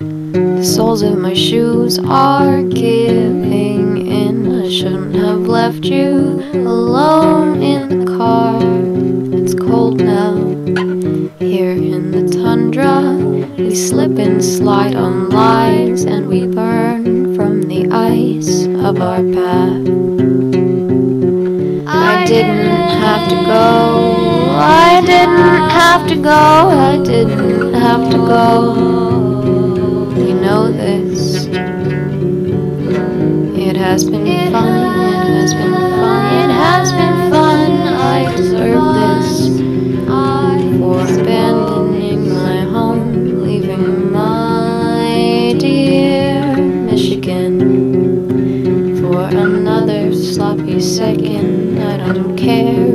The soles of my shoes are giving in. I shouldn't have left you alone in the car. It's cold now. Here in the tundra, we slip and slide on lies and we burn from the ice of our path. I didn't have to go. I didn't have to go. I didn't have to go. It has been it fun, has it has been fun, it has been fun. I deserve this for abandoning my home, leaving my dear Michigan for another sloppy second. I don't care.